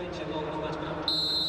20 metros mais para